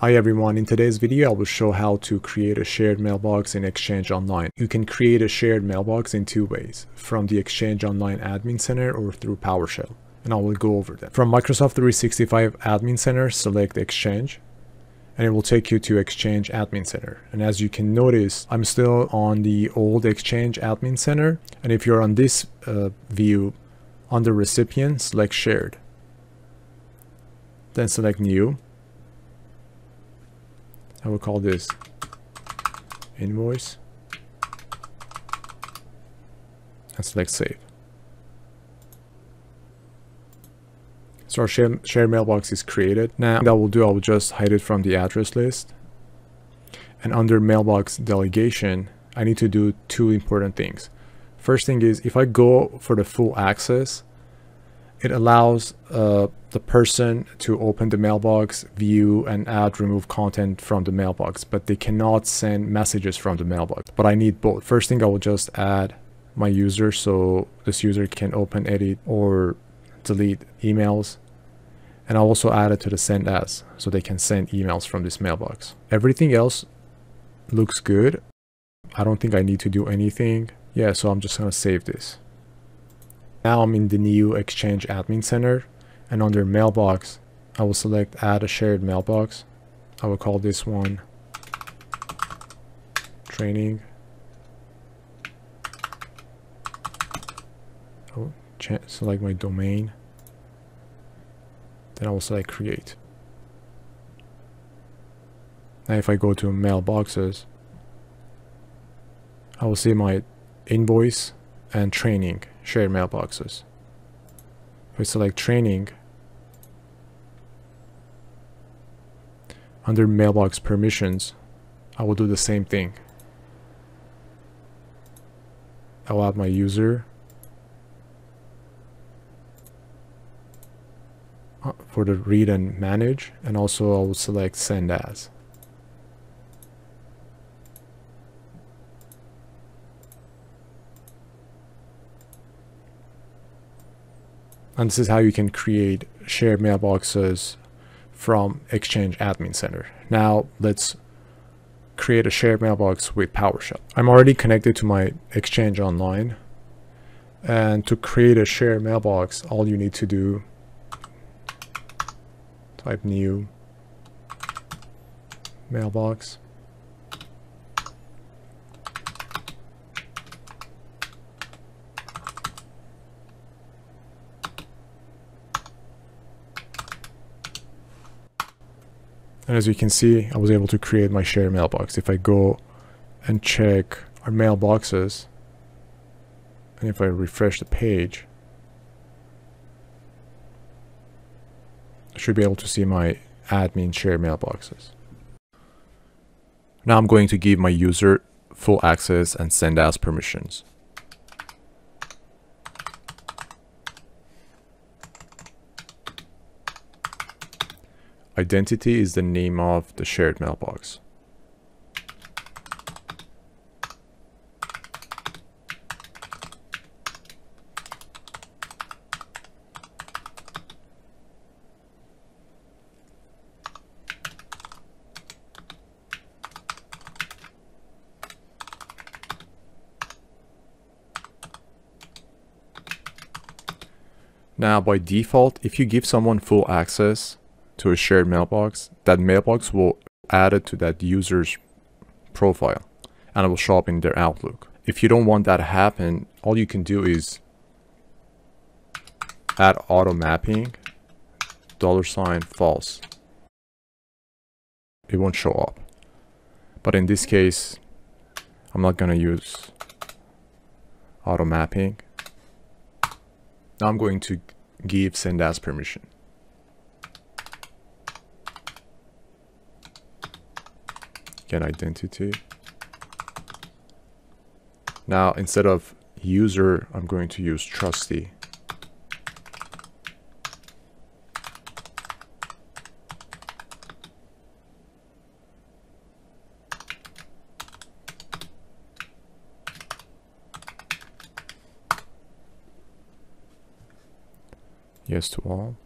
Hi everyone, in today's video I will show how to create a shared mailbox in Exchange Online. You can create a shared mailbox in two ways, from the Exchange Online Admin Center or through PowerShell, and I will go over them. From Microsoft 365 Admin Center, select Exchange, and it will take you to Exchange Admin Center. And as you can notice, I'm still on the old Exchange Admin Center, and if you're on this uh, view, under Recipient, select Shared. Then select New, I will call this invoice and select save. So our share, share mailbox is created. Now that will do, I will just hide it from the address list. And under mailbox delegation, I need to do two important things. First thing is if I go for the full access, it allows uh, the person to open the mailbox, view and add, remove content from the mailbox, but they cannot send messages from the mailbox. But I need both. First thing I will just add my user so this user can open, edit or delete emails. And I'll also add it to the send as so they can send emails from this mailbox. Everything else looks good. I don't think I need to do anything. Yeah, so I'm just gonna save this. Now I'm in the new Exchange Admin Center and under Mailbox, I will select Add a Shared Mailbox. I will call this one Training. I will select my domain. Then I will select Create. Now if I go to Mailboxes, I will see my invoice and training shared mailboxes. If I select training, under mailbox permissions, I will do the same thing. I'll add my user uh, for the read and manage, and also I will select send as. And this is how you can create shared mailboxes from Exchange Admin Center. Now let's create a shared mailbox with PowerShell. I'm already connected to my Exchange Online. And to create a shared mailbox, all you need to do, type new mailbox. And as you can see, I was able to create my share mailbox. If I go and check our mailboxes, and if I refresh the page, I should be able to see my admin share mailboxes. Now I'm going to give my user full access and send as permissions. Identity is the name of the shared mailbox. Now by default, if you give someone full access, to a shared mailbox, that mailbox will add it to that user's profile and it will show up in their Outlook. If you don't want that to happen, all you can do is add auto mapping, dollar sign false. It won't show up. But in this case, I'm not going to use auto mapping. Now I'm going to give send as permission. Get identity. Now, instead of user, I'm going to use trustee. Yes to all.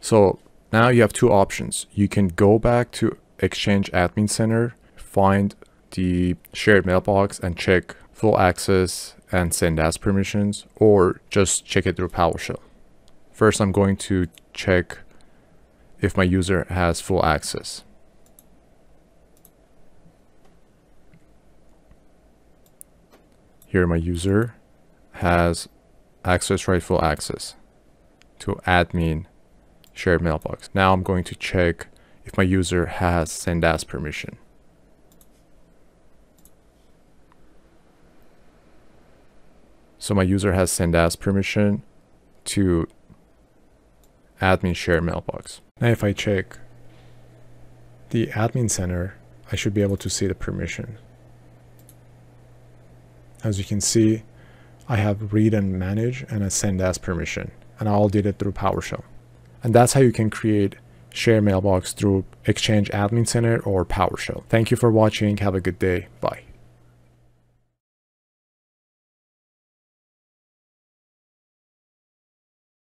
So Now you have two options. You can go back to Exchange Admin Center, find the shared mailbox and check full access and send as permissions, or just check it through PowerShell. First, I'm going to check if my user has full access. Here my user has access rightful access to admin shared mailbox. Now I'm going to check if my user has send as permission. So my user has send as permission to admin share mailbox. Now if I check the admin center, I should be able to see the permission. As you can see, I have read and manage and a send as permission, and I all did it through PowerShell. And that's how you can create share mailbox through Exchange Admin Center or PowerShell. Thank you for watching. Have a good day. Bye.